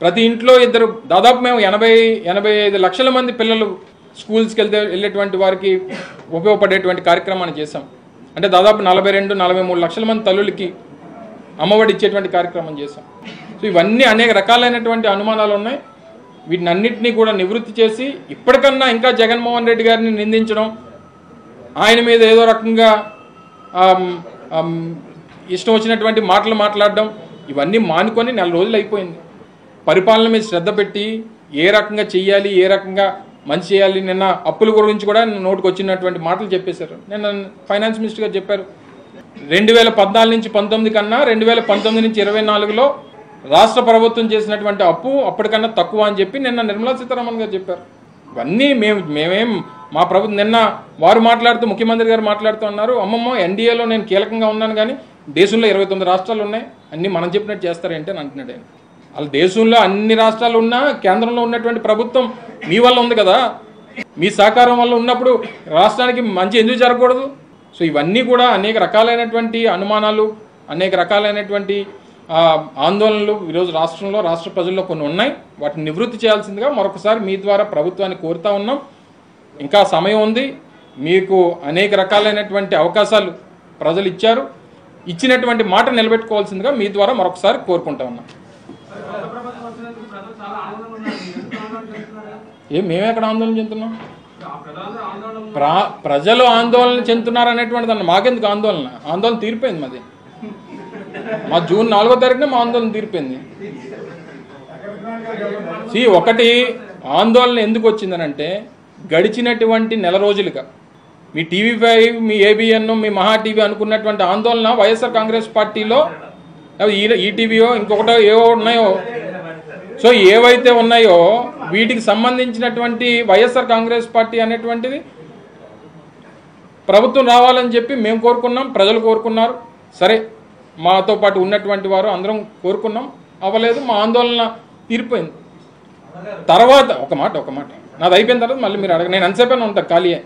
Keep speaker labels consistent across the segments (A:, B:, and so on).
A: ప్రతి ఇంట్లో ఇద్దరు దాదాపు మేము ఎనభై ఎనభై ఐదు లక్షల మంది పిల్లలు స్కూల్స్కి వెళ్తే వెళ్ళేటువంటి వారికి ఉపయోగపడేటువంటి కార్యక్రమాన్ని చేశాం. అంటే దాదాపు నలభై రెండు నలభై మూడు లక్షల మంది తల్లులకి అమ్మఒడి ఇచ్చేటువంటి కార్యక్రమం చేశాం. సో ఇవన్నీ అనేక రకాలైనటువంటి అనుమానాలు ఉన్నాయి. వీటిని అన్నింటినీ కూడా నివృత్తి చేసి ఇప్పటికన్నా ఇంకా జగన్మోహన్ రెడ్డి గారిని నిందించడం ఆయన మీద ఏదో రకంగా ఇష్టం వచ్చినటువంటి మాటలు మాట్లాడడం ఇవన్నీ మానుకొని నెల రోజులు అయిపోయింది. పరిపాలన మీద శ్రద్ధ పెట్టి ఏ రకంగా చెయ్యాలి ఏ రకంగా మంచి చేయాలి నిన్న అప్పుల గురించి కూడా నోటికి వచ్చినటువంటి మాటలు చెప్పేశారు. నిన్న ఫైనాన్స్ మినిస్టర్ గారు చెప్పారు. రెండు వేల పద్నాలుగు నుంచి పంతొమ్మిది కన్నా రెండు వేల పంతొమ్మిది నుంచి ఇరవై నాలుగులో రాష్ట్ర ప్రభుత్వం చేసినటువంటి అప్పు అప్పటికన్నా తక్కువ అని చెప్పి నిన్న నిర్మలా సీతారామన్ గారు చెప్పారు. ఇవన్నీ మేము మేమేం మా ప్రభుత్వం నిన్న వారు మాట్లాడుతూ ముఖ్యమంత్రి గారు మాట్లాడుతూ ఉన్నారు. అమ్మమ్మ ఎన్డీఏలో నేను కీలకంగా ఉన్నాను కానీ దేశంలో ఇరవై తొమ్మిది రాష్ట్రాలు ఉన్నాయి. అన్నీ మనం చెప్పినట్టు చేస్తారేంటి అని అంటున్నాడు ఆయన. వాళ్ళ దేశంలో అన్ని రాష్ట్రాలు ఉన్నా కేంద్రంలో ఉన్నటువంటి ప్రభుత్వం మీ వల్ల ఉంది కదా. మీ సహకారం వల్ల ఉన్నప్పుడు రాష్ట్రానికి మంచి ఎందుకు జరగకూడదు? సో ఇవన్నీ కూడా అనేక రకాలైనటువంటి అనుమానాలు అనేక రకాలైనటువంటి ఆందోళనలు ఈరోజు రాష్ట్రంలో రాష్ట్ర ప్రజల్లో కొన్ని ఉన్నాయి. వాటిని నివృత్తి చేయాల్సిందిగా మరొకసారి మీ ద్వారా ప్రభుత్వాన్ని కోరుతా ఉన్నాం. ఇంకా సమయం ఉంది. మీకు అనేక రకాలైనటువంటి అవకాశాలు ప్రజలు ఇచ్చారు. ఇచ్చినటువంటి మాట నిలబెట్టుకోవాల్సిందిగా మీ ద్వారా మరొకసారి కోరుకుంటా ఉన్నాం
B: కొత్త ప్రభుత్వం వచ్చినందుకు ప్రజలు చాలా ఆనందంగా ఉన్నారు ఎందుకు ఆందోళన చేస్తున్నారు
A: ఏ మేమెక్కడ ఆందోళన చెందుతున్నాం? ప్రా ప్రజలు ఆందోళన చెందుతున్నారు అనేటువంటిది అన్న మాకెందుకు ఆందోళన? ఆందోళన తీరిపోయింది మాది. మా జూన్ నాలుగో తారీఖున మా ఆందోళన తీరిపోయింది. సి ఒకటి ఆందోళన ఎందుకు వచ్చిందనంటే గడిచినటువంటి నెల రోజులుగా మీ టీవీ ఫైవ్ మీ ఏబిఎన్ మీ మహా టీవీ అనుకున్నటువంటి ఆందోళన వైఎస్ఆర్ కాంగ్రెస్ పార్టీలో ఈటీవీయో ఇంకొకటో ఏవో ఉన్నాయో సో ఏవైతే ఉన్నాయో వీటికి సంబంధించినటువంటి వైఎస్ఆర్ కాంగ్రెస్ పార్టీ అనేటువంటిది ప్రభుత్వం రావాలని చెప్పి మేము కోరుకున్నాం ప్రజలు కోరుకున్నారు. సరే మాతో పాటు ఉన్నటువంటి వారు అందరం కోరుకున్నాం. అవ్వలేదు మా ఆందోళన తీరిపోయింది. తర్వాత ఒక మాట ఒక మాట. నాది అయిపోయిన తర్వాత మళ్ళీ మీరు అడగ నేను ఎంతసేపు ఉంటా ఖాళీయే.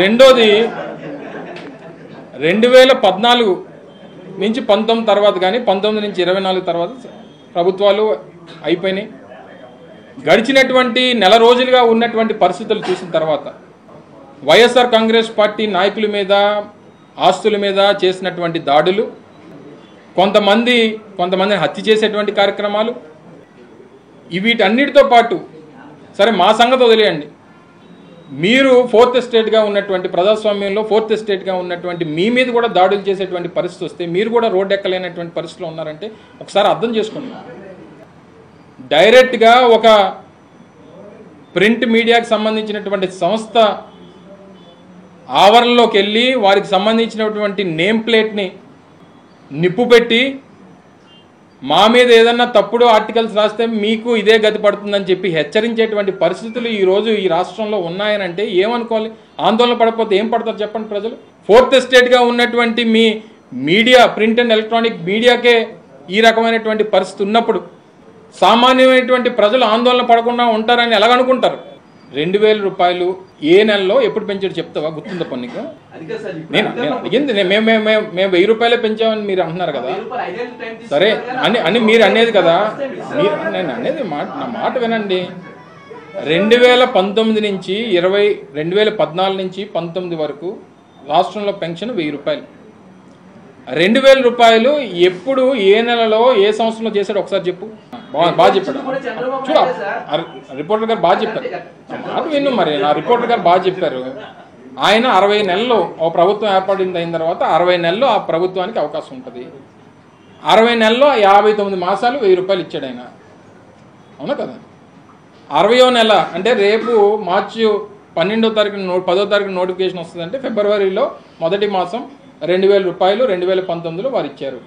A: రెండోది రెండు వేల పద్నాలుగు నుంచి పంతొమ్మిది తర్వాత కానీ పంతొమ్మిది నుంచి ఇరవై నాలుగు తర్వాత ప్రభుత్వాలు అయిపోయినాయి. గడిచినటువంటి నెల రోజులుగా ఉన్నటువంటి పరిస్థితులు చూసిన తర్వాత వైఎస్ఆర్ కాంగ్రెస్ పార్టీ నాయకుల మీద ఆస్తుల మీద చేసినటువంటి దాడులు కొంతమంది కొంతమందిని హత్య చేసేటువంటి కార్యక్రమాలు వీటన్నిటితో పాటు సరే మా సంగతి వదిలేయండి. మీరు ఫోర్త్ ఎస్టేట్గా ఉన్నటువంటి ప్రజాస్వామ్యంలో ఫోర్త్ ఎస్టేట్గా ఉన్నటువంటి మీ మీద కూడా దాడులు చేసేటువంటి పరిస్థితి వస్తే మీరు కూడా రోడ్ ఎక్కలేనటువంటి పరిస్థితిలో ఉన్నారంటే ఒకసారి అర్థం చేసుకోండి. డైరెక్ట్గా ఒక ప్రింట్ మీడియాకి సంబంధించినటువంటి సంస్థ ఆవరణలోకి వెళ్ళి వారికి సంబంధించినటువంటి నేమ్ ప్లేట్ని నిప్పు పెట్టి మా మీద ఏదన్నా తప్పుడు ఆర్టికల్స్ రాస్తే మీకు ఇదే గతి పడుతుందని చెప్పి హెచ్చరించేటువంటి పరిస్థితులు ఈరోజు ఈ రాష్ట్రంలో ఉన్నాయనంటే ఏమనుకోవాలి? ఆందోళన పడకపోతే ఏం పడతారు చెప్పండి ప్రజలు? ఫోర్త్ ఎస్టేట్గా ఉన్నటువంటి మీ మీడియా ప్రింట్ అండ్ ఎలక్ట్రానిక్ మీడియాకే ఈ రకమైనటువంటి పరిస్థితి ఉన్నప్పుడు సామాన్యమైనటువంటి ప్రజలు ఆందోళన పడకుండా ఉంటారని ఎలాగనుకుంటారు? రెండు వేల రూపాయలు ఏ నెలలో ఎప్పుడు పెంచాడు చెప్తావా? గుర్తుందా పన్నుకు నేను నేను అడిగింది మేము మేము మేము- మేము వెయ్యి రూపాయలే పెంచామని మీరు అంటున్నారు కదా? సరే అని అని మీరు అనేది కదా? మీరు నేను అనేది మాట నా మాట వినండి. రెండు వేల పంతొమ్మిది నుంచి ఇరవై రెండు వేల పద్నాలుగు నుంచి పంతొమ్మిది వరకు రాష్ట్రంలో పెన్షన్ వెయ్యి రూపాయలు. రెండు వేల రూపాయలు ఎప్పుడు ఏ నెలలో ఏ సంవత్సరంలో చేశాడు? ఒకసారి చెప్పు. బాగా చెప్పాడు. చూడ రిపోర్టర్ గారు బాగా చెప్పారు. మాట విను మరి నా రిపోర్టర్ గారు బాగా చెప్పారు. ఆయన అరవై నెలలు ఓ ప్రభుత్వం ఏర్పడింది అయిన తర్వాత అరవై నెలలు ఆ ప్రభుత్వానికి అవకాశం ఉంటుంది. అరవై నెలల్లో యాభై తొమ్మిది మాసాలు వెయ్యి రూపాయలు ఇచ్చాడు ఆయన. అవునా కదా? అరవయో నెల అంటే రేపు మార్చి పన్నెండో తారీఖు నో పదో తారీఖు నోటిఫికేషన్ వస్తుందంటే ఫిబ్రవరిలో మొదటి మాసం రెండు వేల రూపాయలు రెండు వేల పంతొమ్మిదిలో వారు ఇచ్చారు.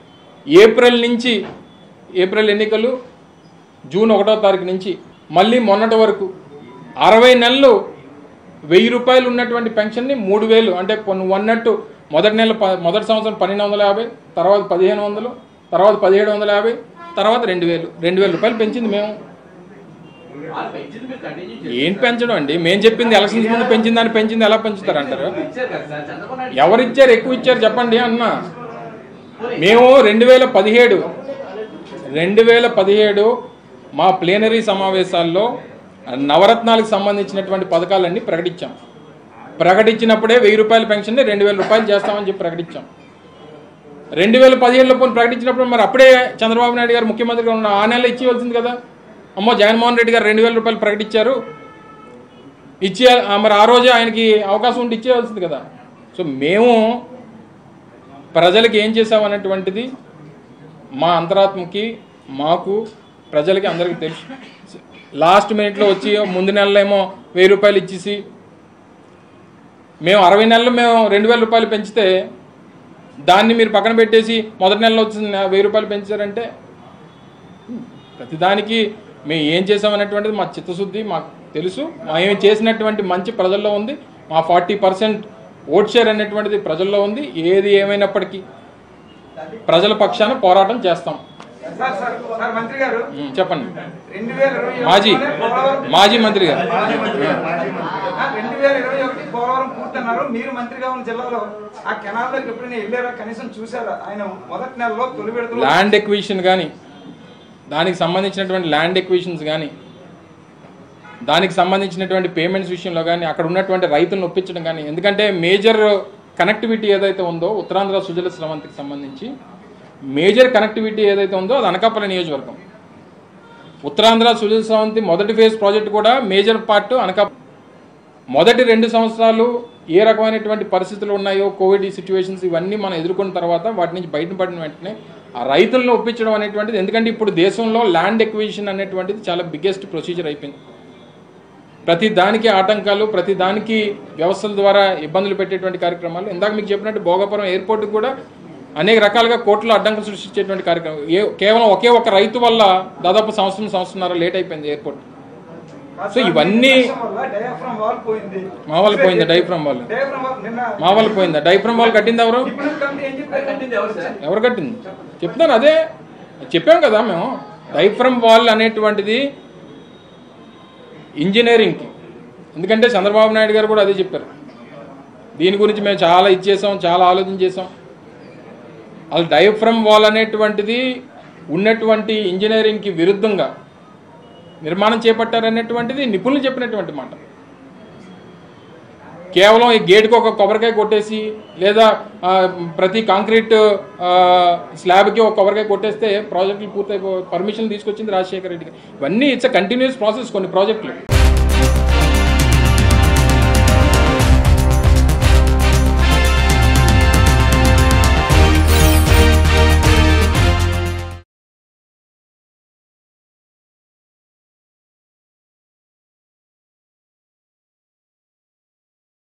A: ఏప్రిల్ నుంచి ఏప్రిల్ ఎన్నికలు జూన్ ఒకటో తారీఖు నుంచి మళ్ళీ మొన్నటి వరకు అరవై నెలలు వెయ్యి రూపాయలు ఉన్నటువంటి పెన్షన్ని మూడు వేలు అంటే కొన్ని మొదటి నెల మొదటి సంవత్సరం పన్నెండు వందల యాభై తర్వాత పదిహేను వందలు తర్వాత పదిహేడు వందల యాభై తర్వాత రెండు వేలు రెండు వేల రూపాయలు పెంచింది మేము. ఏం పెంచడం అండి? మేము చెప్పింది ఎలక్షన్స్ ముందు పెంచింది అని పెంచింది ఎలా పెంచుతారంటారు? ఎవరిచ్చారు ఎక్కువ ఇచ్చారు చెప్పండి అన్న. మేము రెండు వేల పదిహేడు రెండు వేల పదిహేడు మా ప్లేనరీ సమావేశాల్లో నవరత్నాలకు సంబంధించినటువంటి పథకాలన్నీ ప్రకటించాం. ప్రకటించినప్పుడే వెయ్యి రూపాయల పెన్షన్ని రెండు వేల రూపాయలు చేస్తామని చెప్పి ప్రకటించాం. రెండు వేల పదిహేడులో పోనీ ప్రకటించినప్పుడు మరి అప్పుడే చంద్రబాబు నాయుడు గారు ముఖ్యమంత్రిగా ఉన్న ఆ నెల ఇచ్చేయవలసింది కదా. అమ్మో జగన్మోహన్ రెడ్డి గారు రెండు వేల రూపాయలు ప్రకటించారు. ఇచ్చే మరి ఆ రోజే ఆయనకి అవకాశం ఉంటే ఇచ్చేయవలసింది కదా. సో మేము ప్రజలకు ఏం చేసామనేటువంటిది మా అంతరాత్మకి మాకు ప్రజలకి అందరికీ తెలుసు. లాస్ట్ మినిట్లో వచ్చి ముందు నెలలో ఏమో వెయ్యి రూపాయలు ఇచ్చేసి మేము అరవై నెలలు మేము రెండు వేల రూపాయలు పెంచితే దాన్ని మీరు పక్కన పెట్టేసి మొదటి నెలలో వచ్చిన వెయ్యి రూపాయలు పెంచారంటే ప్రతిదానికి మేము ఏం చేసామనేటువంటిది మా చిత్తశుద్ధి మాకు తెలుసు. మేము చేసినటువంటి మంచి ప్రజల్లో ఉంది. మా ఫార్టీ పర్సెంట్ ఓట్ షేర్ అనేటువంటిది ప్రజల్లో ఉంది. ఏది ఏమైనప్పటికీ ప్రజల పక్షాన పోరాటం చేస్తాం. చెప్పండి. మాజీ మాజీ మంత్రి గారు.
B: రెండు వేల ఇరవై ఒకటి పోలవరం పూర్తన్నారు. మీరు మంత్రిగా ఉన్న జిల్లాలో ఆ కెనాల్ దగ్గర ఎప్పుడైనా వెళ్ళారా? కనీసం చూసారా ఆయన మొదటి నెలలో తొలి విడతలో
A: ల్యాండ్ ఎక్విషన్ కానీ దానికి సంబంధించినటువంటి ల్యాండ్ ఎక్విషన్స్ కానీ దానికి సంబంధించినటువంటి పేమెంట్స్ విషయంలో కానీ అక్కడ ఉన్నటువంటి రైతులను ఒప్పించడం కానీ ఎందుకంటే మేజర్ కనెక్టివిటీ ఏదైతే ఉందో ఉత్తరాంధ్ర సుజల స్రవంతికి సంబంధించి మేజర్ కనెక్టివిటీ ఏదైతే ఉందో అది అనకాపల్లి నియోజకవర్గం. ఉత్తరాంధ్ర సుజల్ స్రవంతి మొదటి ఫేజ్ ప్రాజెక్ట్ కూడా మేజర్ పార్ట్ అనకాప మొదటి రెండు సంవత్సరాలు ఏ రకమైనటువంటి పరిస్థితులు ఉన్నాయో కోవిడ్ సిచ్యువేషన్స్ ఇవన్నీ మనం ఎదుర్కొన్న తర్వాత వాటి నుంచి బయటపడిన వెంటనే ఆ రైతులను ఒప్పించడం అనేటువంటిది. ఎందుకంటే ఇప్పుడు దేశంలో ల్యాండ్ ఎక్విజిషన్ అనేటువంటిది చాలా బిగ్గెస్ట్ ప్రొసీజర్ అయిపోయింది. ప్రతి దానికి ఆటంకాలు ప్రతి దానికి వ్యవస్థల ద్వారా ఇబ్బందులు పెట్టేటువంటి కార్యక్రమాలు. ఇందాక మీకు చెప్పినట్టు భోగపురం ఎయిర్పోర్ట్ కూడా అనేక రకాలుగా కోర్టులో అడ్డంకులు సృష్టించేటువంటి కార్యక్రమం. ఏ కేవలం ఒకే ఒక రైతు వల్ల దాదాపు సంవత్సరం సంవత్సరంన్నర లేట్ అయిపోయింది ఎయిర్పోర్ట్. సో ఇవన్నీ మా వాళ్ళు పోయిందా డైఫ్రమ్ వాళ్ళు.
B: వాల్
A: మా వాళ్ళు పోయిందా? డైఫ్రమ్ వాళ్ళు కట్టింది ఎవరు?
C: ఎవరు
A: ఎవరు కట్టింది? చెప్తాను అదే. చెప్పాం కదా మేము. డైఫ్రమ్ వాల్ అనేటువంటిది ఇంజనీరింగ్కి. ఎందుకంటే చంద్రబాబు నాయుడు గారు కూడా అదే చెప్పారు. దీని గురించి మేము చాలా ఇచ్చేసాం చాలా ఆలోచన చేసాం. అది డయఫ్రమ్ వాల్ అనేటువంటిది ఉన్నటువంటి ఇంజనీరింగ్కి విరుద్ధంగా నిర్మాణం చేపట్టారనేటువంటిది నిపుణులు చెప్పినటువంటి మాట కేవలం ఈ గేట్కి ఒక కొబ్బరికాయ కొట్టేసి లేదా ప్రతి కాంక్రీట్ స్లాబ్కి ఒక కొబ్బరికాయ కొట్టేస్తే ప్రాజెక్టులు పూర్తయి పర్మిషన్ తీసుకొచ్చింది రాజశేఖర రెడ్డి గారు. ఇవన్నీ ఇట్స్ కంటిన్యూస్ ప్రాసెస్ కొన్ని ప్రాజెక్టులు